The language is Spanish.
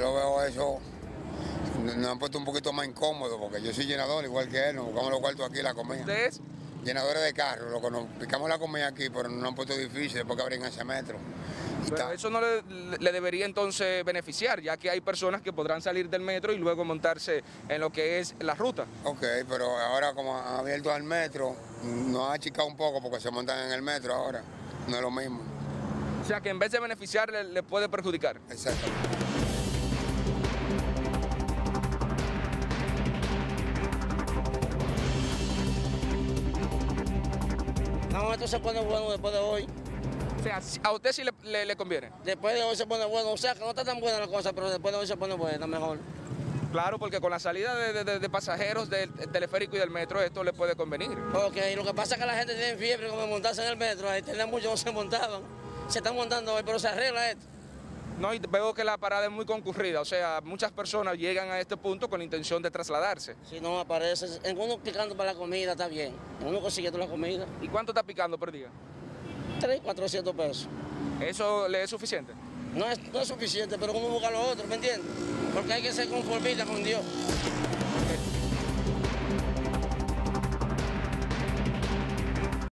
veo eso, nos han puesto un poquito más incómodo, porque yo soy llenador, igual que él, nos buscamos los cuartos aquí, la comida. ¿Usted es? Llenadores de carro, lo que nos picamos la comida aquí, pero nos han puesto difícil porque abren ese metro. Pero eso no le, le debería entonces beneficiar, ya que hay personas que podrán salir del metro y luego montarse en lo que es la ruta. Ok, pero ahora como han abierto al metro, nos ha achicado un poco porque se montan en el metro ahora. No es lo mismo. O sea que en vez de beneficiar le, le puede perjudicar. Exacto. No, esto se pone bueno después de hoy. O sea, a usted sí le, le- le conviene. Después de hoy se pone bueno. O sea, que no está tan buena la cosa, pero después de hoy se pone buena, mejor. Claro, porque con la salida de, de- pasajeros del teleférico y del metro esto le puede convenir. Ok, lo que pasa es que la gente tiene fiebre como montarse en el metro. Ahí tenía muchos no se montaban. Se están montando hoy, pero se arregla esto. No, y veo que la parada es muy concurrida, o sea, muchas personas llegan a este punto con la intención de trasladarse. Si no aparece, en uno picando para la comida está bien. En uno consiguiendo la comida, ¿Y cuánto está picando por día? 3, 400 pesos. ¿Eso le es suficiente? No es, no es suficiente, pero uno busca lo otro, ¿me entiendes? Porque hay que ser conformista con Dios.